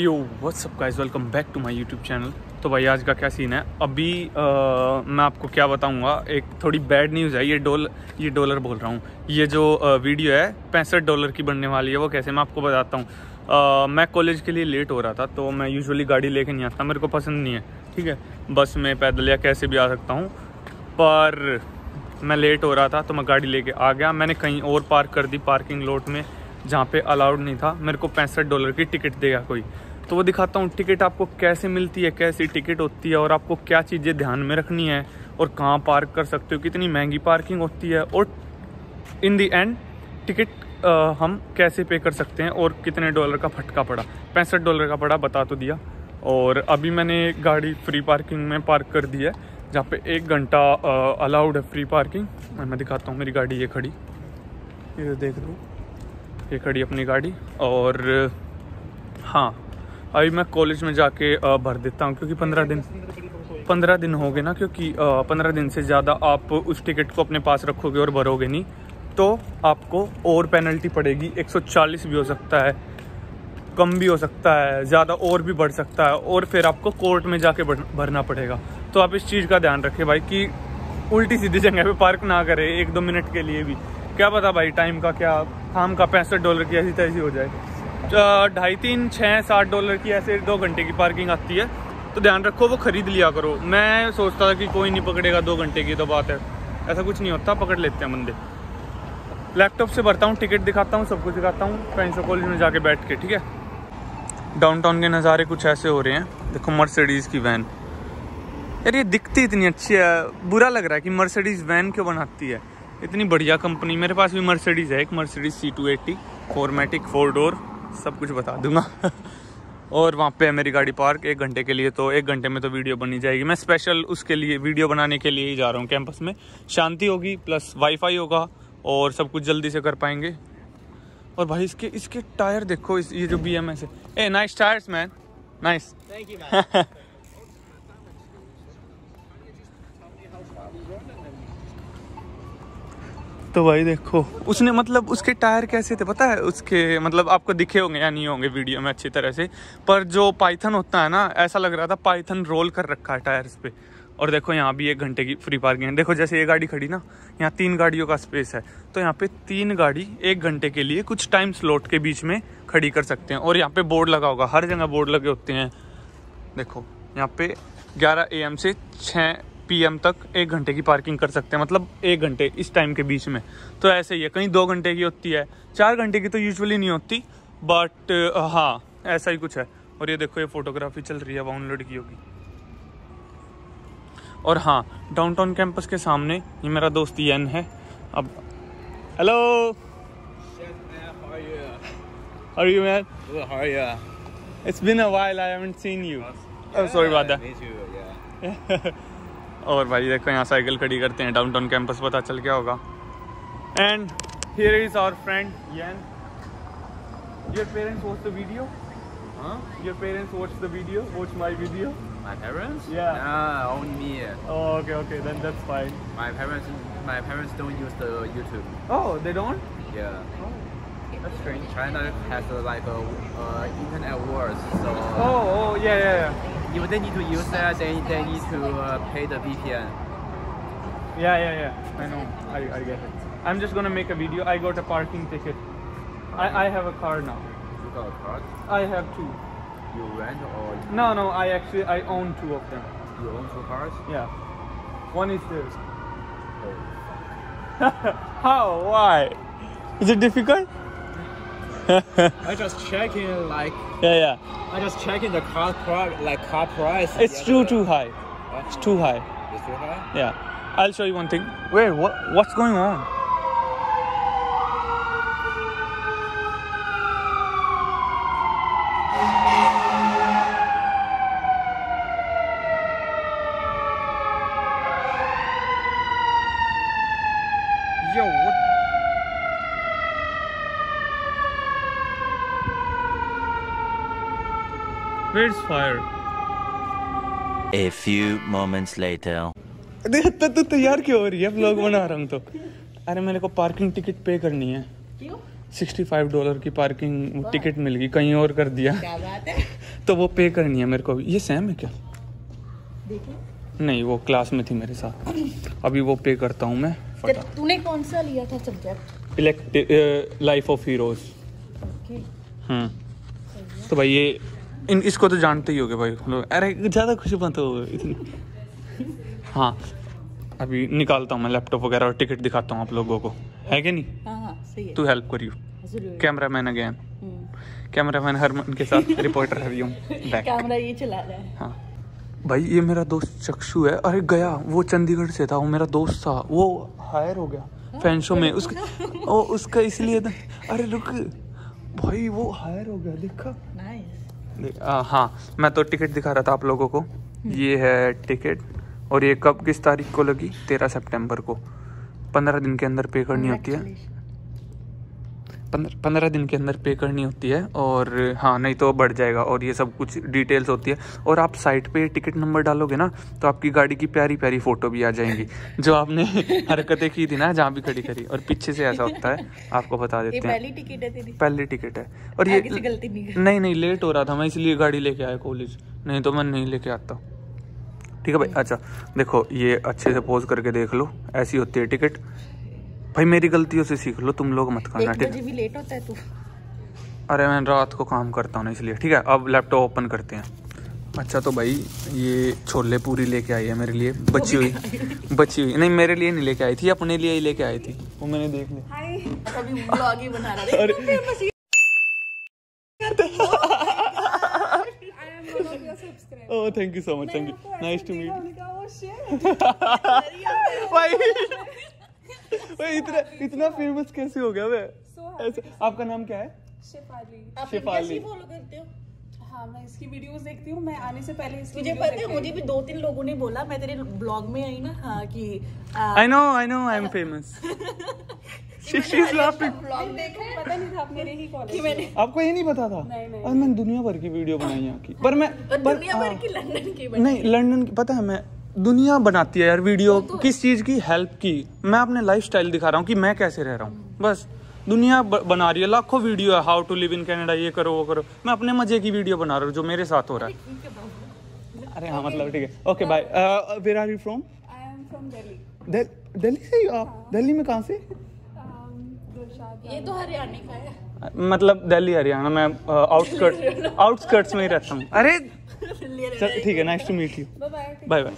Yo what's up guys welcome back to my YouTube channel तो भाई आज का क्या सीन है? अभी आ, मैं आपको क्या बताऊँगा? एक थोड़ी बैड न्यूज़ है। ये डॉल ये डॉलर बोल रहा हूँ। ये जो आ, वीडियो है पैंसठ डॉलर की बनने वाली है। वो कैसे? मैं आपको बताता हूँ। मैं कॉलेज के लिए लेट हो रहा था तो मैं यूजुअली गाड़ी लेके नहीं आता। मेरे को पसंद नहीं है ठीक है? बस में पैदल या कैसे भी आ सकता हूँ। पर मैं लेट हो रहा था तो मैं गाड़ी लेके आ गया। मैंने कहीं और पार्क कर दी पार्किंग लॉट में जहाँ पे अलाउड नहीं था। मेरे को पैंसठ डॉलर की टिकट देगा कोई। तो वो दिखाता हूँ टिकट आपको कैसे मिलती है, कैसी टिकट होती है और आपको क्या चीज़ें ध्यान में रखनी है और कहाँ पार्क कर सकते हो, कितनी महँगी पार्किंग होती है और इन दी एंड टिकट हम कैसे पे कर सकते हैं और कितने डॉलर का फटका पड़ा। पैंसठ डॉलर का पड़ा, बता तो दिया। और अभी मैंने गाड़ी फ्री पार्किंग में पार्क कर दी है, जहाँ पे एक घंटा अलाउड है फ्री पार्किंग। मैं दिखाता हूँ, मेरी गाड़ी ये खड़ी। ये देख दो ये खड़ी अपनी गाड़ी। और हाँ अभी मैं कॉलेज में जाके भर देता हूँ, क्योंकि पंद्रह दिन पंद्रह दिन हो गए ना, क्योंकि पंद्रह दिन से ज़्यादा आप उस टिकट को अपने पास रखोगे और भरोगे नहीं तो आपको और पेनल्टी पड़ेगी। 140 भी हो सकता है, कम भी हो सकता है, ज़्यादा और भी बढ़ सकता है, और फिर आपको कोर्ट में जाके भरना पड़ेगा। तो आप इस चीज़ का ध्यान रखें भाई, कि उल्टी सीधी जगह पे पार्क ना करें एक दो मिनट के लिए भी। क्या पता भाई टाइम का क्या काम का पैंसठ डॉलर की ऐसी तैसी हो जाए। ढाई तीन छः सात डॉलर की ऐसे दो घंटे की पार्किंग आती है। तो ध्यान रखो, वो ख़रीद लिया करो। मैं सोचता था कि कोई नहीं पकड़ेगा दो घंटे की तो बात है। ऐसा कुछ नहीं होता, पकड़ लेते हैं बंदे। लैपटॉप से भरता हूँ, टिकट दिखाता हूँ, सब कुछ दिखाता हूँ, फ्रेंड्स कॉलेज में जाके बैठ के, ठीक है? डाउनटाउन के नज़ारे कुछ ऐसे हो रहे हैं। देखो मर्सिडीज़ की वैन यार, ये दिखती इतनी अच्छी है। बुरा लग रहा है कि मर्सिडीज़ वैन क्यों बनाती है? इतनी बढ़िया कंपनी मेरे पास भी मर्सिडीज़ है, एक Mercedes C two eighty फोरमेटिक four door सब कुछ बता दूँगा। और वहाँ पे है मेरी गाड़ी पार्क एक घंटे के लिए तो एक घंटे में तो वीडियो बनी जाएगी। मैं स्पेशल उसके लिए वीडियो बनाने के लिए ही जा रहा हूँ कैंपस में। शांति होगी प्लस वाईफाई होगा और सब कुछ जल्दी से कर पाएँगे। और भाई इसके इसके टायर देखो इस ये जो बी एम एस है a nice tyres man nice तो भाई देखो। उसने मतलब उसके टायर कैसे थे पता है? उसके मतलब आपको दिखे होंगे या नहीं होंगे वीडियो में अच्छी तरह से, पर जो पाइथन होता है ना, ऐसा लग रहा था पाइथन रोल कर रखा है टायर्स पे। और देखो यहाँ भी एक घंटे की फ्री पार्किंग है। देखो जैसे ये गाड़ी खड़ी ना, यहाँ तीन गाड़ियों का स्पेस है। तो यहाँ पे तीन गाड़ी एक घंटे के लिए कुछ टाइम स्लॉट के बीच में खड़ी कर सकते हैं। और यहाँ पे बोर्ड लगा होगा, हर जगह बोर्ड लगे होते हैं। देखो, यहाँ पे 11 एम से 6 पीएम तक एक घंटे की पार्किंग कर सकते हैं मतलब एक घंटे इस टाइम के बीच में तो ऐसे ही है कहीं दो घंटे की होती है चार घंटे की तो यूजुअली नहीं होती बट हाँ ऐसा ही कुछ है और ये देखो ये फोटोग्राफी चल रही है लड़कियों की और हाँ डाउनटाउन कैंपस के सामने ये मेरा दोस्त यन है अब hello How are you, man? Good, how are you? It's been a while. I haven't seen you. Oh, sorry about that. Me too, yeah. और भाई देखो यहाँ साइकिल खड़ी करते हैं डाउनटाउन कैंपस पता चल गया होगा। And here is our friend Ian your parents watch the video हाँ your parents watch the video watch my video my parents या own me okay okay then that's fine my parents my parents don't use the YouTube oh they don't या Oh, oh, yeah, yeah, yeah. If they need to use that, they they need to uh, pay the VPN. Yeah, yeah, yeah. I know. I, I get it. I'm just gonna make a video. I got a parking ticket. I, I have a car now. You got a card? I have two. You rent or No, no, I actually I own two of them. you own two cars? Yeah. One is there. Oh. How? Why? Is it difficult? I just checking like Yeah, yeah. I just checking the car price, like car price. It's too too high. What? It's too high. It's too high. Yeah. I'll show you one thing. Wait, what? What's going on? Where's fire? A few moments later. देख तो तू तैयार क्यों हो रही है? Vlog बना रहा हूँ तो। अरे मेरे को पार्किंग टिकट पे करनी है। क्यों? सिक्सटी फाइव डॉलर की पार्किंग टिकट मिल गई कहीं और कर दिया। क्या बात है। तो वो पे करनी है मेरे को। ये सेम है क्या? देखिए नहीं वो क्लास में थी मेरे साथ। अभी वो पे करता हूँ मैं तेरे- तूने कौन सा लिया था subject elect life of heroes hmm. तो भाई ये इन इसको तो जानते ही होगे भाई लोग। अरे ज़्यादा खुशी मत हो इतनी। हाँ अभी निकालता हूँ मैं लैपटॉप वगैरह और टिकट दिखाता हूँ आप लोगों को। है कि नहीं? हाँ हाँ सही है। टू हेल्प करियो। Camera man again. Camera man Harman के साथ रिपोर्टर बैक कैमरा ये चला रहा है। हाँ। भाई ये मेरा दोस्त चक्षु है। अरे गया। वो चंडीगढ़ से था वो मेरा दोस्त था। वो हायर हो गया फ़ैन शो में। उसका ओ उसका इसलिए था अरे रुक। भाई वो हायर हो गया देखा। आ, हाँ मैं तो टिकट दिखा रहा था आप लोगों को। ये है टिकट और ये कब किस तारीख को लगी? तेरह सितंबर को। पंद्रह दिन के अंदर पे करनी होती है। पंद्रह पंद्रह दिन के अंदर पे करनी होती है और हाँ नहीं तो बढ़ जाएगा और ये सब कुछ डिटेल्स होती है। और आप साइट पे टिकट नंबर डालोगे ना तो आपकी गाड़ी की प्यारी प्यारी फ़ोटो भी आ जाएँगी जो आपने हरकतें की थी ना जहाँ भी खड़ी करी। और पीछे से ऐसा होता है आपको बता देते हैं। पहली टिकट है पहली टिकट है। और ये गलती नहीं नहीं नहीं लेट हो रहा था मैं इसलिए गाड़ी लेके आया कॉलेज नहीं तो मैं नहीं लेके आता। ठीक है भाई अच्छा देखो ये अच्छे से पोज करके देख लो। ऐसी होती है टिकट भाई मेरी गलतियों से सीख लो तुम लोग मत करना ठीक है? लेट होता है तू। अरे मैं रात को काम करता हूँ ना इसलिए ठीक है? अब लैपटॉप ओपन करते हैं। अच्छा तो भाई ये छोले पूरी लेके आई है मेरे लिए। बची हुई बची हुई। नहीं मेरे लिए नहीं लेके आई थी अपने लिए ही लेके आई थी। वो मैंने देख लिया अरे। ओह thank you so much thank you nice to meet भाई। भाई इतना इतना फ़ेमस कैसे हो गया वे ऐसे आपका नाम क्या है? शेफाली आप शेफाली। फॉलो करते हो? हाँ मैं इसकी वीडियोस देखती हूँ मैं आने से पहले इसकी मुझे पता है मुझे भी दो तीन लोगों ने बोला मैं तेरे ब्लॉग में आई ना हाँ कि I know I know I am famous she is laughing blog देखा हूँ। पता नहीं था आप मेरे ही कि कॉलेज मैंने आपको ये नहीं पता था? नहीं, नहीं। और मैंने दुनिया भर की वीडियो बनाई यहाँ की पर मैं पर दुनिया भर हाँ। की लंदन की नहीं लंदन की पता है मैं दुनिया बनाती है यार वीडियो तो किस चीज़ की हेल्प की? मैं अपने लाइफस्टाइल दिखा रहा हूँ कि मैं कैसे रह रहा हूँ। बस दुनिया बना रही है लाखों वीडियो है how to live in Canada ये करो वो करो। मैं अपने मज़े की वीडियो बना रहा हूँ जो मेरे साथ हो रहा है। अरे हाँ मतलब ठीक है। Okay bye where are you from Delhi से ही आप? दिल्ली में कहाँ से? ये तो हरियाणा का है। मतलब दिल्ली हरियाणा मैं आउटस्कर्ट आउटस्कर्ट्स में ही रहता हूँ। अरे! ठीक है nice to meet you bye bye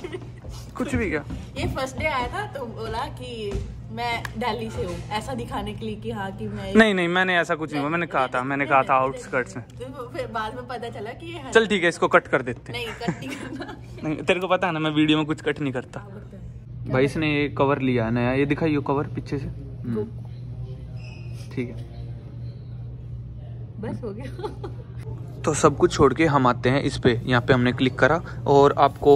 कुछ भी कुछ भी क्या? ये फ़र्स्ट डे आया था तो बोला कि मैं दिल्ली से हूँ। ऐसा दिखाने के लिए कि हाँ कि मैं नहीं नहीं मैंने ऐसा कुछ नहीं हुआ। मैंने कहा था मैंने कहा था आउटस्कर्ट्स में। फिर बाद में पता चला कि ये चल ठीक है इसको कट कर देते हैं। नहीं कट नहीं करना। नहीं तेरे को पता है ना मैं वीडियो में कुछ कट नहीं करता। भाई इसने ये कवर लिया है नया। ये दिखाइए कवर पीछे से। हम्म, ठीक है। बस हो गया। तो सब कुछ छोड़ के हम आते हैं इस पे। यहाँ पे हमने क्लिक करा और आपको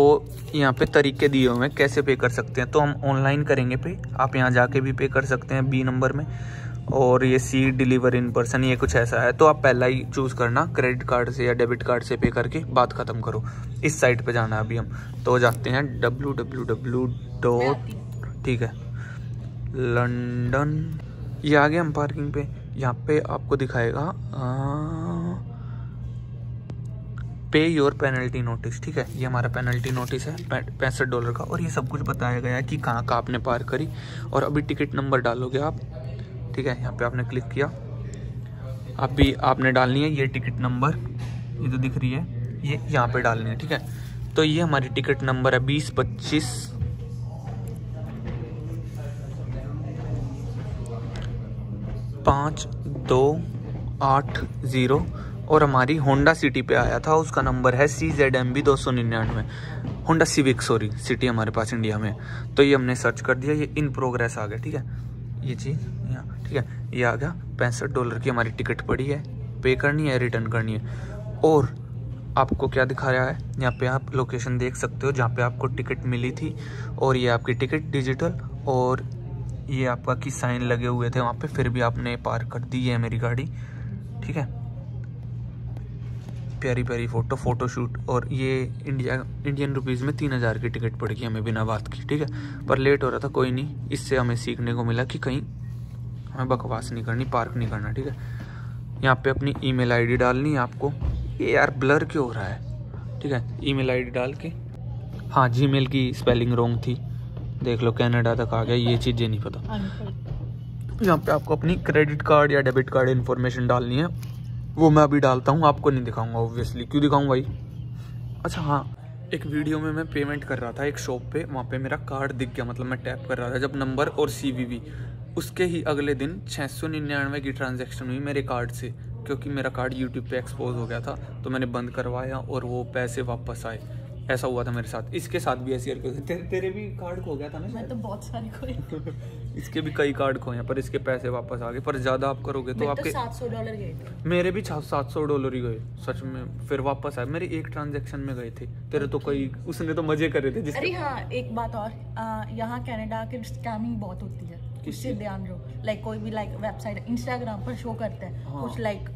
यहाँ पे तरीके दिए हुए हैं कैसे पे कर सकते हैं। तो हम ऑनलाइन करेंगे पे आप यहाँ जाके भी पे कर सकते हैं बी नंबर में। और ये सी डिलीवर इन पर्सन ये कुछ ऐसा है। तो आप पहला ही चूज़ करना क्रेडिट कार्ड से या डेबिट कार्ड से पे करके बात खत्म करो। इस साइट पे जाना है अभी हम। तो जाते हैं डब्ल्यू डब्ल्यू डब्ल्यू डॉट ठीक है। लंडन। ये आ गए हम पार्किंग पे। यहाँ पे आपको दिखाएगा पे योर पेनल्टी नोटिस, ठीक है? ये हमारा पेनल्टी नोटिस है पैंसठ डॉलर का। और ये सब कुछ बताया गया है कि कहाँ कहाँ आपने पार करी। और अभी टिकट नंबर डालोगे आप, ठीक है? यहाँ पे आपने क्लिक किया। अभी आपने डालनी है ये टिकट नंबर। ये जो दिख रही है, ये यहाँ पे डालनी है, ठीक है? तो ये हमारी टिकट नंबर है बीस, पच्चीस। पाँच, दो, आठ, ज़ीरो। और हमारी होंडा सिटी पे आया था, उसका नंबर है सी जेड एम बी दो सौ निन्यानवे। होंडा सिविक सॉरी सिटी हमारे पास इंडिया में। तो ये हमने सर्च कर दिया, ये इन प्रोग्रेस आ गया, ठीक है? ये चीज़, यहाँ, ठीक है? ये आ गया, पैंसठ डॉलर की हमारी टिकट पड़ी है। पे करनी है रिटर्न करनी है। और आपको क्या दिखा रहा है? यहाँ पे आप लोकेशन देख सकते हो, जहाँ पे आपको टिकट मिली थी। और ये आपकी टिकट डिजिटल और ये आपका की साइन लगे हुए थे वहाँ पे, फिर भी आपने पार कर दी है मेरी गाड़ी, ठीक है? प्यारी प्यारी फ़ोटो फ़ोटो शूट और ये इंडिया इंडियन रुपीज़ में तीन हज़ार की टिकट पड़ गई हमें बिना बात की ठीक है? पर लेट हो रहा था कोई नहीं। इससे हमें सीखने को मिला कि कहीं हमें बकवास नहीं करनी पार्क नहीं करना ठीक है? यहाँ पे अपनी ईमेल आईडी डालनी है आपको। ये यार ब्लर क्यों हो रहा है? ठीक है ईमेल आईडी डाल के। हाँ जीमेल की स्पेलिंग रॉन्ग थी। देख लो कैनेडा तक आ गया ये चीज़ें नहीं पता। यहाँ पे आपको अपनी क्रेडिट कार्ड या डेबिट कार्ड इन्फॉर्मेशन डालनी है। वो मैं अभी डालता हूँ, आपको नहीं दिखाऊँगा ऑब्वियसली क्यों दिखाऊँ भाई? अच्छा हाँ। एक वीडियो में मैं पेमेंट कर रहा था एक शॉप पे, वहाँ पे मेरा कार्ड दिख गया मतलब मैं टैप कर रहा था, जब नंबर और सीवीवी उसके ही अगले दिन छः सौ निन्यानवे की ट्रांजेक्शन हुई मेरे कार्ड से, क्योंकि मेरा कार्ड यूट्यूब पे एक्सपोज हो गया था तो मैंने बंद करवाया और वो पैसे वापस आए। ऐसा हुआ था मेरे साथ। इसके साथ भी ऐसी हरकत ते, तेरे भी कार्ड खो गया था ना मैं तो बहुत सारी खोई इसके भी कई कार्ड खोए हैं पर इसके पैसे वापस आ गए। पर ज़्यादा आप करोगे तो तो आपके सात सौ डॉलर गए मेरे भी सात सौ डॉलर ही गए सच में। फिर वापस आए। मेरे एक ट्रांजेक्शन में गए थे। तेरे तो कई उसने तो मज़े करे थे अरे हाँ एक बात और। यहाँ कैनेडा के स्कैमिंग बहुत होती है। उससे ध्यान रहो। लाइक कोई भी लाइक वेबसाइट इंस्टाग्राम पर शो करते हाँ। कुछ लाइक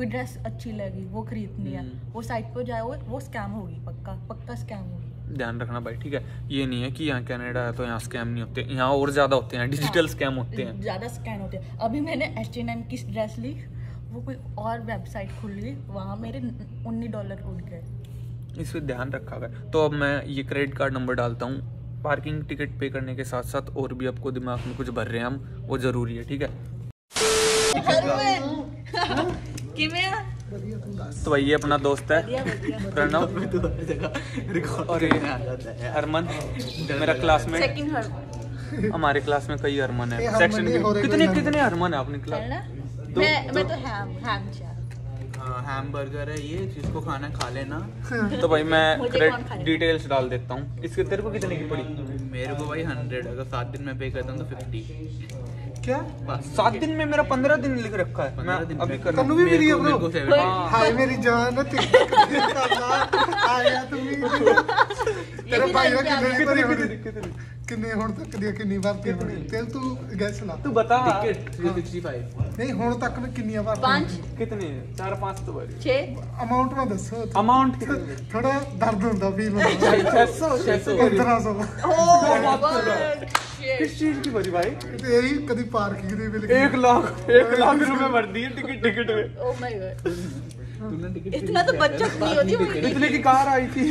कोई ड्रेस अच्छी लगी वो खरीदनी है। हम्म। वो साइट पर जाओ वो स्कैम होगी पक्का पक्का स्कैम होगी। ध्यान रखना भाई ठीक है? ये नहीं है कि यहाँ कनाडा है तो यहाँ स्कैम नहीं होते यहाँ और ज़्यादा होते हैं डिजिटल स्कैम होते हैं। ज़्यादा स्कैन होते हैं। अभी मैंने एच एन एम की ड्रेस ली वो कोई और वेबसाइट खुल गई वहाँ मेरे उन्नीस डॉलर उड़ गए। इस पर ध्यान रखा गया तो अब मैं ये क्रेडिट कार्ड नंबर डालता हूँ। पार्किंग टिकट पे करने के साथ साथ और भी आपको दिमाग में कुछ भर रहे हैं हम वो ज़रूरी है ठीक है? ਕਿਵੇਂ ਆ? ਤਵਈਏ ਆਪਣਾ ਦੋਸਤ ਹੈ और हरमन मेरा क्लासमेट सेकंड हमारे क्लास में कई हरमन है सेक्शन के कितने कितने हरमन है अपनी क्लास मैं तो हैम हैम चाह है ये जिसको खाना है, खा लेना तो भाई मैं डिटेल्स डाल देता हूँ इसके तेरे को कितने की पड़ी मेरे को भाई हंड्रेड अगर सात दिन में पे करता हूँ तो फिफ्टी क्या सात दिन में मेरा पंद्रह दिन लिख रखा है मैं 15 दिन अभी में। कर तन्नू भी मिली है मेरे bro? को 70 ਹਾਏ ਮੇਰੀ ਜਾਨ ਤੇ ਆ ਗਿਆ ਤੂੰ ਵੀ ਤੇਰਾ ਵੀ ਭਾਈ ਦਾ ਲਾਈਨ ਕਿੰਨੇ कितने ਭਰੇ कितने कितने ਕਿੰਨੇ ਹੁਣ ਤੱਕ ਦੀਆਂ ਕਿੰਨੀ ਭਰਤੀਆਂ ਹੋਣੀ ਤੇ ਤੂੰ ਗੈਸ ਲਾ तू बता टिकट थ्री सिक्सटी फाइव ਨਹੀਂ ਹੁਣ ਤੱਕ ਮੈਂ ਕਿੰਨੀਆਂ ਭਰਤੀਆਂ पाँच कितने चार पाँच तो भरी छः ਅਮਾਉਂਟ ਮੈਂ ਦੱਸੋ अमाउंट कितने ਥੋੜਾ ਦਰਦ ਹੁੰਦਾ ਫੀਲ ਹੁੰਦਾ छह सौ छह सौ 1500 किस चीज़ की भरी भाई? तेरी तो कभी पार्किंग नहीं मिली। एक लाख एक लाख रुपए भर दिए टिकट टिकट में। ओह माय गॉड इतना तो बच्चों नहीं होती इतने की कार आई थी।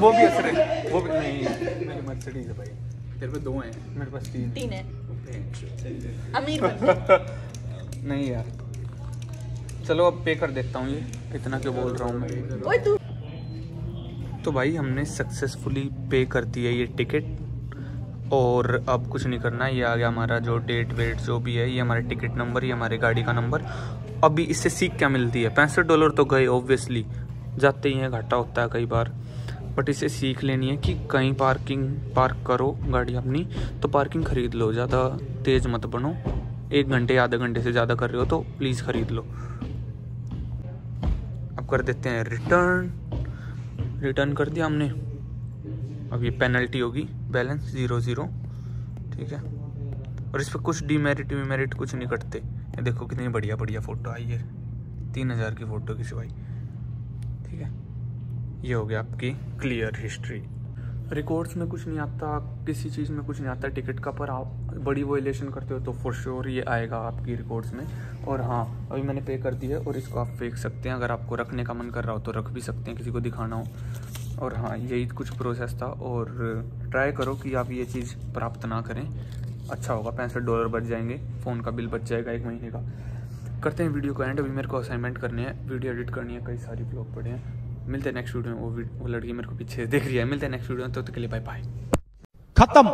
वो भी असर है वो भी नहीं मेरी मर्सिडीज है भाई। तेरे पे दो हैं। मेरे पास तीन। तीन है। अमीर नहीं यार। चलो अब पे कर देता हूँ ये। इतना क्यों बोल रहा हूँ मैं? ओए तू तो भाई हमने सक्सेसफुली पे कर दिया ये टिकट और अब कुछ नहीं करना, ये आ गया हमारा जो डेट वेट जो भी है, ये हमारा टिकट नंबर ये हमारी गाड़ी का नंबर अभी इससे सीख क्या मिलती है? पैंसठ डॉलर तो गए ऑब्वियसली जाते ही हैं, घाटा होता है कई बार। बट इसे सीख लेनी है कि कहीं पार्किंग पार्क करो गाड़ी अपनी तो पार्किंग खरीद लो। ज़्यादा तेज़ मत बनो। एक घंटे, आधे घंटे से ज़्यादा कर रहे हो तो प्लीज़ खरीद लो। अब कर देते हैं रिटर्न रिटर्न कर दिया हमने। अब ये पेनल्टी होगी बैलेंस ज़ीरो ज़ीरो ठीक है? और इस पर कुछ डीमेरिट वीमेरिट कुछ नहीं कटते। ये देखो कितनी बढ़िया बढ़िया फ़ोटो आई है। तीन हज़ार की फ़ोटो की सिवाई ठीक है? ये हो गया आपकी क्लियर हिस्ट्री रिकॉर्ड्स में कुछ नहीं आता, किसी चीज़ में कुछ नहीं आता टिकट का पर आप बड़ी वोलेशन करते हो तो फॉर श्योर ये आएगा आपकी रिकॉर्ड्स में। और हाँ अभी मैंने पे कर दिया है और इसको आप फेंक सकते हैं। अगर आपको रखने का मन कर रहा हो तो रख भी सकते हैं, किसी को दिखाना हो। और हाँ यही कुछ प्रोसेस था और ट्राई करो कि आप ये चीज़ प्राप्त ना करें। अच्छा होगा, पैंसठ डॉलर बच जाएँगे फ़ोन का बिल बच जाएगा एक महीने का। करते हैं वीडियो को एंड अभी मेरे को असाइनमेंट करनी है वीडियो एडिट करनी है, कई सारी ब्लॉग पड़े हैं। मिलते हैं नेक्स्ट वीडियो में, वो वो लड़की मेरे को पीछे देख रही है। मिलते हैं नेक्स्ट वीडियो में तो तो के लिए बाय बाय खत्म।